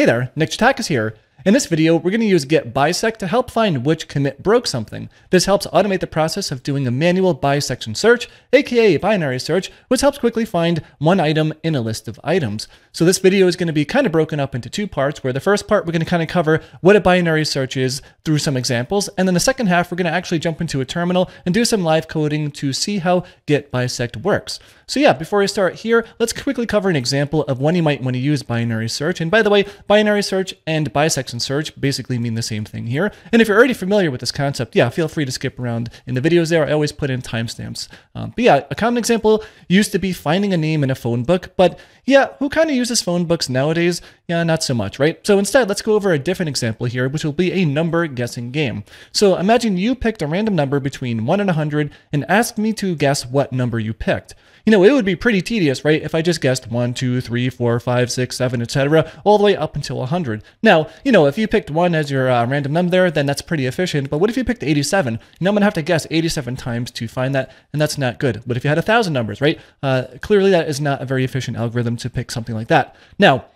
Hey there, Nick Janetakis here. In this video, we're going to use git bisect to help find which commit broke something. This helps automate the process of doing a manual bisection search, aka binary search, which helps quickly find one item in a list of items. So this video is going to be kind of broken up into two parts, where the first part we're going to kind of cover what a binary search is through some examples, and then the second half we're going to actually jump into a terminal and do some live coding to see how git bisect works. So yeah, before I start here, let's quickly cover an example of when you might want to use binary search. And by the way, binary search and and search basically mean the same thing here. And if you're already familiar with this concept, yeah, feel free to skip around in the videos there. I always put in timestamps. Um, but yeah, a common example used to be finding a name in a phone book, but yeah, who kind of uses phone books nowadays? Yeah, not so much, right? So instead, let's go over a different example here, which will be a number guessing game. So imagine you picked a random number between 1 and 100 and asked me to guess what number you picked. You know, it would be pretty tedious, right, if I just guessed 1, 2, 3, 4, 5, 6, 7, etc., all the way up until 100. Now, you know, if you picked 1 as your uh, random number there, then that's pretty efficient, but what if you picked 87? You know, I'm going to have to guess 87 times to find that, and that's not good. But if you had 1,000 numbers, right, uh, clearly that is not a very efficient algorithm to pick something like that. Now,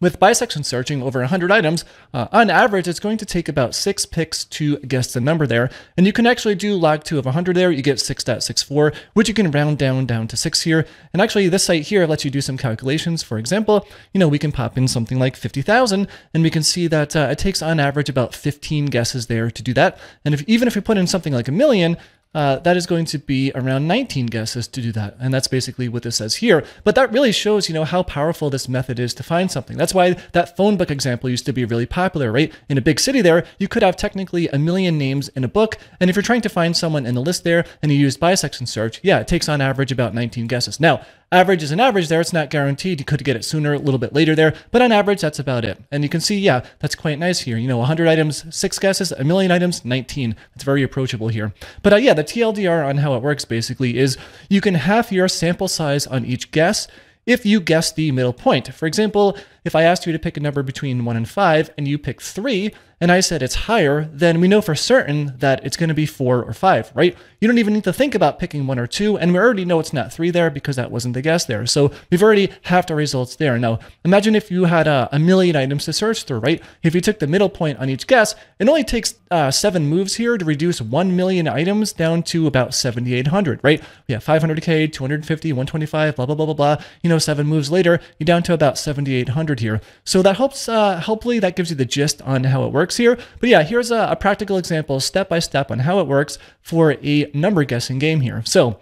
with bisection searching over 100 items, uh, on average, it's going to take about six picks to guess the number there. And you can actually do log 2 of 100 there. You get 6.64, which you can round down down to 6 here. And actually, this site here lets you do some calculations. For example, you know, we can pop in something like 50,000, and we can see that uh, it takes on average about 15 guesses there to do that. And if even if we put in something like a million, uh, that is going to be around 19 guesses to do that. And that's basically what this says here. But that really shows, you know, how powerful this method is to find something. That's why that phone book example used to be really popular, right? In a big city there, you could have technically a million names in a book. And if you're trying to find someone in the list there and you use bisection search, yeah, it takes on average about 19 guesses. Now, Average is an average there. It's not guaranteed. You could get it sooner, a little bit later there, but on average, that's about it. And you can see, yeah, that's quite nice here. You know, 100 items, six guesses, a million items, 19. It's very approachable here. But uh, yeah, the TLDR on how it works basically is you can half your sample size on each guess if you guess the middle point. For example, if I asked you to pick a number between 1 and 5 and you pick 3, and I said it's higher, then we know for certain that it's going to be 4 or 5, right? You don't even need to think about picking 1 or 2, and we already know it's not 3 there because that wasn't the guess there. So we've already halved our results there. Now, imagine if you had a, a million items to search through, right? If you took the middle point on each guess, it only takes uh, 7 moves here to reduce 1 million items down to about 7,800, right? We have 500k, 250, 125, blah, blah, blah, blah, blah. You know, 7 moves later, you're down to about 7,800 here. So that helps, uh, hopefully that gives you the gist on how it works works here. But yeah, here's a, a practical example step by step on how it works for a number guessing game here. So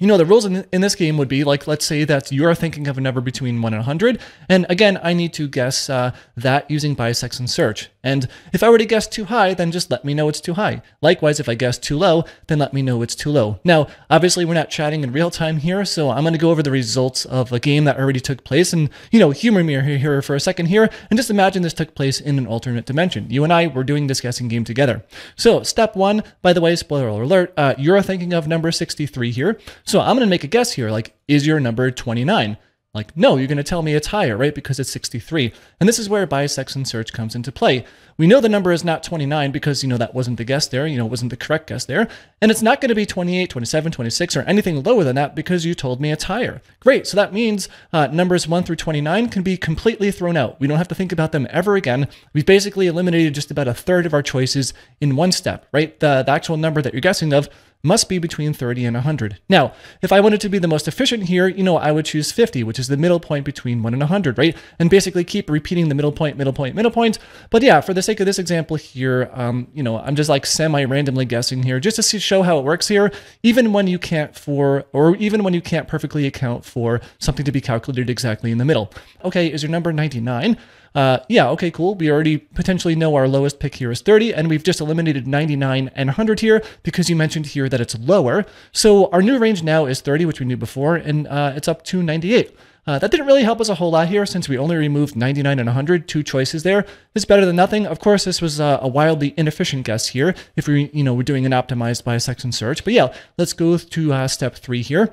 you know, the rules in, in this game would be like, let's say that you're thinking of a number between 1 and 100. And again, I need to guess uh, that using bisection search. And if I were to guess too high, then just let me know it's too high. Likewise, if I guess too low, then let me know it's too low. Now, obviously, we're not chatting in real time here, so I'm going to go over the results of a game that already took place. And, you know, humor me here for a second here, and just imagine this took place in an alternate dimension. You and I were doing this guessing game together. So, step one, by the way, spoiler alert, uh, you're thinking of number 63 here. So I'm going to make a guess here, like, is your number 29? Like, no, you're going to tell me it's higher, right? Because it's 63. And this is where bisection search comes into play. We know the number is not 29 because, you know, that wasn't the guess there, you know, it wasn't the correct guess there. And it's not going to be 28, 27, 26, or anything lower than that because you told me it's higher. Great. So that means uh, numbers 1 through 29 can be completely thrown out. We don't have to think about them ever again. We've basically eliminated just about a third of our choices in one step, right? The, the actual number that you're guessing of must be between 30 and 100. Now, if I wanted to be the most efficient here, you know, I would choose 50, which is the middle point between 1 and 100, right? And basically keep repeating the middle point, middle point, middle point. But yeah, for the sake of this example here, um, you know, I'm just like semi-randomly guessing here just to see, show how it works here, even when you can't for, or even when you can't perfectly account for something to be calculated exactly in the middle. Okay, is your number 99? Uh, yeah, okay, cool. We already potentially know our lowest pick here is 30, and we've just eliminated 99 and 100 here because you mentioned here that it's lower. So our new range now is 30, which we knew before, and uh, it's up to 98. Uh, that didn't really help us a whole lot here since we only removed 99 and 100, two choices there. It's better than nothing. Of course, this was uh, a wildly inefficient guess here if we, you know, we're doing an optimized bisection search. But yeah, let's go to uh, step three here.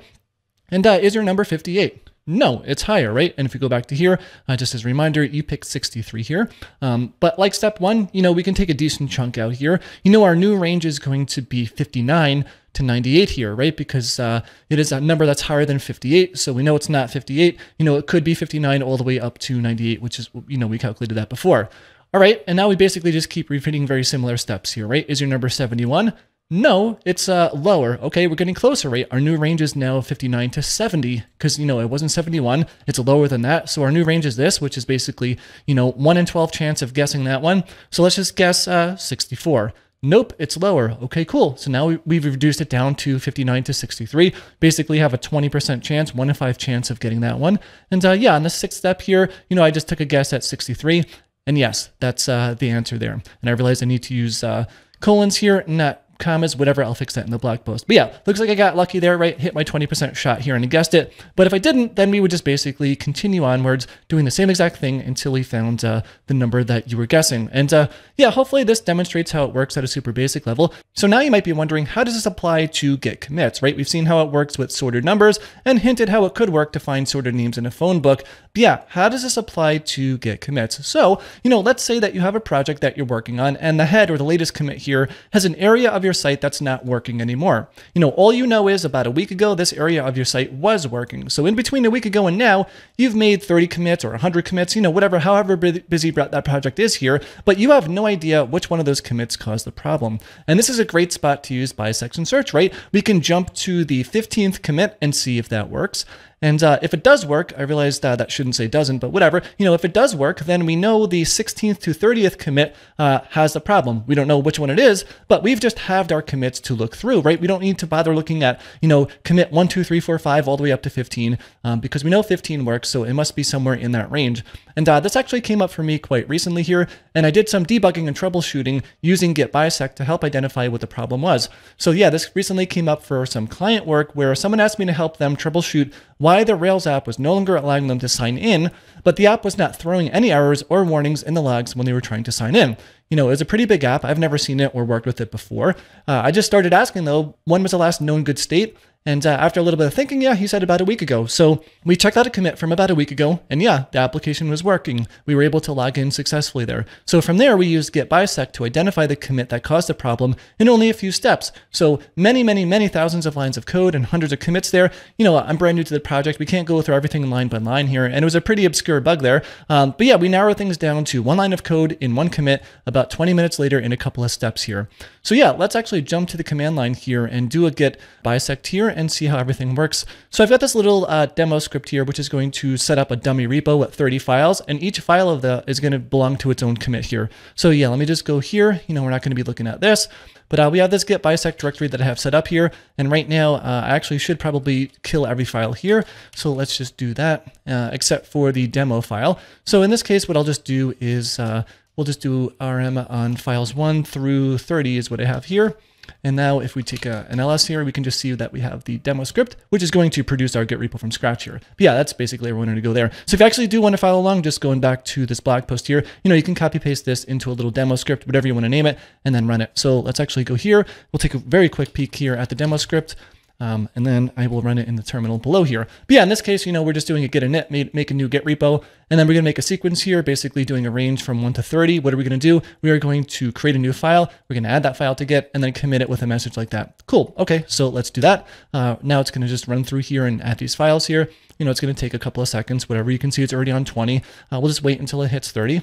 And uh, is your number 58? No, it's higher, right? And if we go back to here, uh, just as a reminder, you picked 63 here. Um, but like step one, you know, we can take a decent chunk out here. You know, our new range is going to be 59 to 98 here, right? Because uh, it is a number that's higher than 58. So we know it's not 58. You know, it could be 59 all the way up to 98, which is, you know, we calculated that before. All right, and now we basically just keep repeating very similar steps here, right? Is your number 71? No, it's uh, lower. Okay, we're getting closer, right? Our new range is now 59 to 70 because, you know, it wasn't 71. It's lower than that. So our new range is this, which is basically, you know, 1 in 12 chance of guessing that one. So let's just guess uh, 64. Nope, it's lower. Okay, cool. So now we've reduced it down to 59 to 63. Basically have a 20% chance, 1 in 5 chance of getting that one. And uh, yeah, on the sixth step here, you know, I just took a guess at 63. And yes, that's uh, the answer there. And I realized I need to use uh, colons here, not commas, whatever, I'll fix that in the blog post. But yeah, looks like I got lucky there, right? Hit my 20% shot here and I guessed it. But if I didn't, then we would just basically continue onwards doing the same exact thing until we found uh, the number that you were guessing. And uh, yeah, hopefully this demonstrates how it works at a super basic level. So now you might be wondering, how does this apply to git commits, right? We've seen how it works with sorted numbers and hinted how it could work to find sorted names in a phone book. But yeah, how does this apply to git commits? So, you know, let's say that you have a project that you're working on and the head or the latest commit here has an area of your your site that's not working anymore. You know, all you know is about a week ago, this area of your site was working. So in between a week ago and now, you've made 30 commits or 100 commits, you know, whatever, however busy that project is here, but you have no idea which one of those commits caused the problem. And this is a great spot to use bisection search, right? We can jump to the 15th commit and see if that works. And uh, if it does work, I realized uh, that shouldn't say doesn't, but whatever. You know, if it does work, then we know the 16th to 30th commit uh, has a problem. We don't know which one it is, but we've just halved our commits to look through, right? We don't need to bother looking at, you know, commit 1, 2, 3, 4, 5, all the way up to 15, um, because we know 15 works, so it must be somewhere in that range. And uh, this actually came up for me quite recently here, and I did some debugging and troubleshooting using Git bisect to help identify what the problem was. So yeah, this recently came up for some client work where someone asked me to help them troubleshoot why the Rails app was no longer allowing them to sign in, but the app was not throwing any errors or warnings in the logs when they were trying to sign in. You know, it was a pretty big app. I've never seen it or worked with it before. Uh, I just started asking though, when was the last known good state? And uh, after a little bit of thinking, yeah, he said about a week ago. So we checked out a commit from about a week ago, and yeah, the application was working. We were able to log in successfully there. So from there, we used git bisect to identify the commit that caused the problem in only a few steps. So many, many, many thousands of lines of code and hundreds of commits there. You know, I'm brand new to the project. We can't go through everything line by line here, and it was a pretty obscure bug there. Um, but yeah, we narrow things down to one line of code in one commit about 20 minutes later in a couple of steps here. So yeah, let's actually jump to the command line here and do a git bisect here and see how everything works. So I've got this little uh, demo script here, which is going to set up a dummy repo with 30 files, and each file of the is going to belong to its own commit here. So yeah, let me just go here. You know, we're not going to be looking at this, but uh, we have this git bisect directory that I have set up here. And right now, uh, I actually should probably kill every file here. So let's just do that, uh, except for the demo file. So in this case, what I'll just do is uh, we'll just do rm on files 1 through 30 is what I have here. And now if we take a, an ls here, we can just see that we have the demo script, which is going to produce our Git repo from scratch here. But yeah, that's basically everyone to go there. So if you actually do want to follow along, just going back to this blog post here, you know, you can copy paste this into a little demo script, whatever you want to name it, and then run it. So let's actually go here. We'll take a very quick peek here at the demo script. Um, and then I will run it in the terminal below here. But yeah, in this case, you know, we're just doing a git init, make, make a new git repo, and then we're to make a sequence here, basically doing a range from 1 to 30. What are we to do? We are going to create a new file. We're to add that file to git and then commit it with a message like that. Cool. Okay, so let's do that. Uh, now it's to just run through here and add these files here. You know, it's to take a couple of seconds, whatever. You can see it's already on 20. Uh, we'll just wait until it hits 30.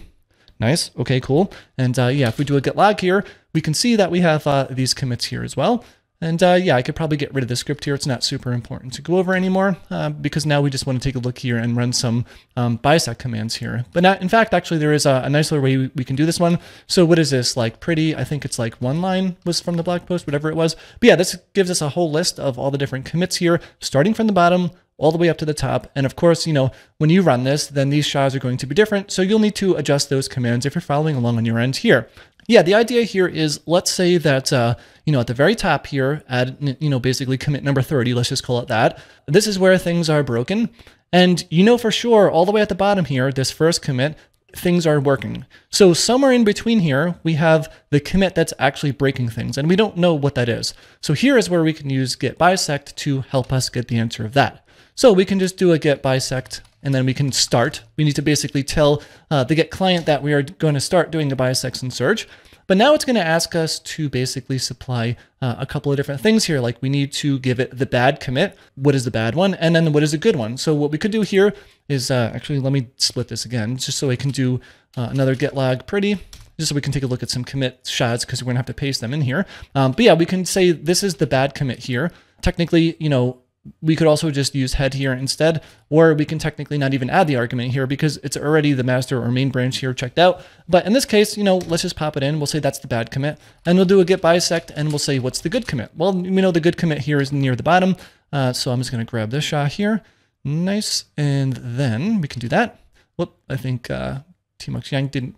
Nice. Okay, cool. And uh, yeah, if we do a git log here, we can see that we have uh, these commits here as well. And uh, yeah, I could probably get rid of the script here. It's not super important to go over anymore uh, because now we just want to take a look here and run some um, bisect commands here. But not, in fact, actually, there is a, a nice little way we, we, can do this one. So what is this? Like pretty, I think it's like one line was from the blog post, whatever it was. But yeah, this gives us a whole list of all the different commits here, starting from the bottom all the way up to the top. And of course, you know, when you run this, then these SHAs are going to be different. So you'll need to adjust those commands if you're following along on your end here. Yeah, the idea here is let's say that, uh, you know, at the very top here, add, you know, basically commit number 30, let's just call it that. This is where things are broken. And you know for sure, all the way at the bottom here, this first commit, things are working. So somewhere in between here, we have the commit that's actually breaking things, and we don't know what that is. So here is where we can use git bisect to help us get the answer of that. So we can just do a git bisect and then we can start. We need to basically tell uh, the git client that we are going to start doing the a bisection search. But now it's going to ask us to basically supply uh, a couple of different things here. Like we need to give it the bad commit. What is the bad one? And then what is a good one? So what we could do here is uh, actually, let me split this again, just so I can do uh, another git log pretty just so we can take a look at some commit SHAs because we're gonna have to paste them in here. Um, but yeah, we can say this is the bad commit here. Technically, you know, we could also just use head here instead, or we can technically not even add the argument here because it's already the master or main branch here checked out. But in this case, you know, let's just pop it in. We'll say that's the bad commit and we'll do a git bisect and we'll say, what's the good commit? Well, we know the good commit here is near the bottom. Uh, so I'm just going to grab this SHA here. Nice. And then we can do that. Whoop, I think uh, Tmux Yank didn't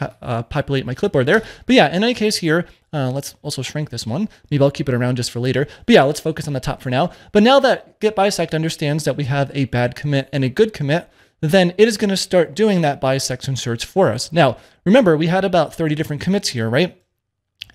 uh, populate my clipboard there. But yeah, in any case here, uh, let's also shrink this one. Maybe I'll keep it around just for later. But yeah, let's focus on the top for now. But now that git bisect understands that we have a bad commit and a good commit, then it is going to start doing that bisection search for us. Now, remember, we had about 30 different commits here, right?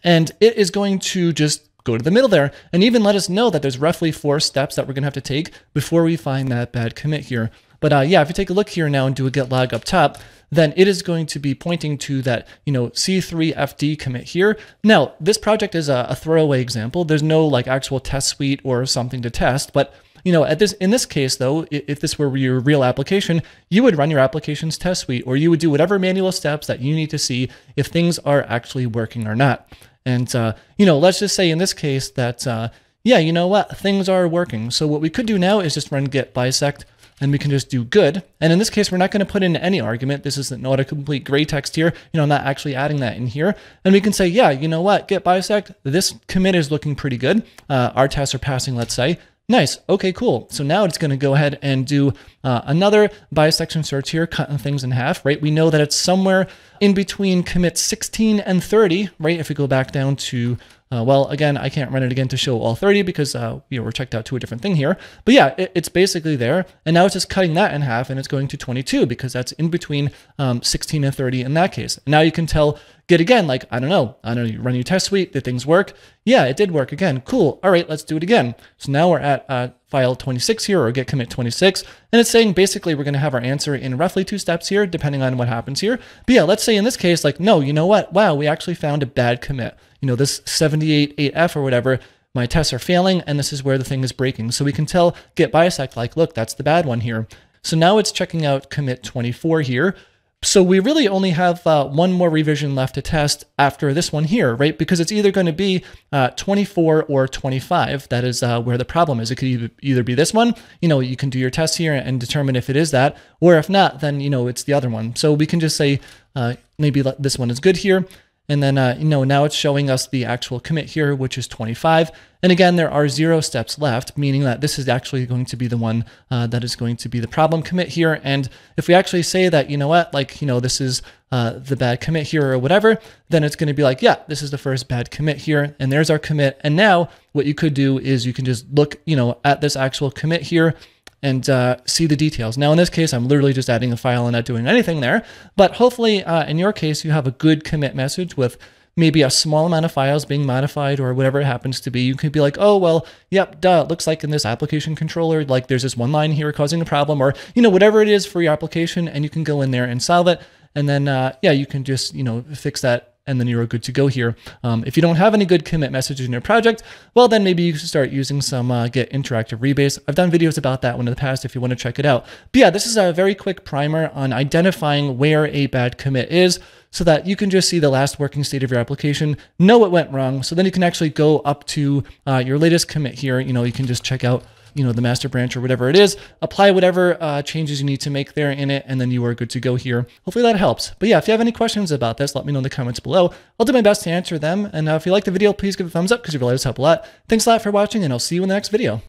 And it is going to just go to the middle there and even let us know that there's roughly four steps that we're going to have to take before we find that bad commit here. But uh, yeah, if you take a look here now and do a git log up top, then it is going to be pointing to that, you know, C3FD commit here. Now, this project is a, a throwaway example. There's no like actual test suite or something to test, but you know, at this in this case though, if this were your real application, you would run your application's test suite or you would do whatever manual steps that you need to see if things are actually working or not. And uh, you know, let's just say in this case that uh, yeah, you know what, things are working. So what we could do now is just run git bisect and we can just do good. And in this case, we're not going to put in any argument. This is not a complete gray text here. You know, I'm not actually adding that in here. And we can say, yeah, you know what, git bisect. This commit is looking pretty good. Uh, our tests are passing, let's say. Nice. Okay, cool. So now it's going to go ahead and do uh, another bisection search here, cutting things in half, right? We know that it's somewhere in between commit 16 and 30, right? If we go back down to uh, well, again, I can't run it again to show all 30 because uh, you know, we're checked out to a different thing here. But yeah, it, it's basically there. And now it's just cutting that in half and it's going to 22 because that's in between um, 16 and 30 in that case. Now you can tell Git again, like, I don't know, I don't know, you run your test suite, did things work? Yeah, it did work again. Cool. All right, let's do it again. So now we're at uh, file 26 here or git commit 26. And it's saying basically we're going to have our answer in roughly two steps here, depending on what happens here. But yeah, let's say in this case, like, no, you know what? Wow, we actually found a bad commit. You know, this 78.8f or whatever, my tests are failing and this is where the thing is breaking. So we can tell git bisect like, look, that's the bad one here. So now it's checking out commit 24 here. So we really only have uh, one more revision left to test after this one here, right? Because it's either going to be uh, 24 or 25. That is uh, where the problem is. It could either be this one, you know, you can do your test here and determine if it is that, or if not, then, you know, it's the other one. So we can just say uh, maybe this one is good here. And then, uh, you know, now it's showing us the actual commit here, which is 25. And again, there are zero steps left, meaning that this is actually going to be the one uh, that is going to be the problem commit here. And if we actually say that, you know what, like, you know, this is uh, the bad commit here or whatever, then it's going to be like, yeah, this is the first bad commit here. And there's our commit. And now what you could do is you can just look, you know, at this actual commit here and uh, see the details. Now, in this case, I'm literally just adding a file and not doing anything there. But hopefully, uh, in your case, you have a good commit message with maybe a small amount of files being modified or whatever it happens to be. You could be like, oh, well, yep, duh, it looks like in this application controller, like there's this one line here causing a problem or, you know, whatever it is for your application, and you can go in there and solve it. And then, uh, yeah, you can just, you know, fix that and then you're good to go here. Um, if you don't have any good commit messages in your project, well, then maybe you should start using some uh, Git Interactive Rebase. I've done videos about that one in the past if you want to check it out. But yeah, this is a very quick primer on identifying where a bad commit is so that you can just see the last working state of your application, know what went wrong, so then you can actually go up to uh, your latest commit here. You know, you can just check out you know, the master branch or whatever it is, apply whatever uh, changes you need to make there in it, and then you are good to go here. Hopefully that helps. But yeah, if you have any questions about this, let me know in the comments below. I'll do my best to answer them. And uh, if you like the video, please give it a thumbs up because it really does help a lot. Thanks a lot for watching, and I'll see you in the next video.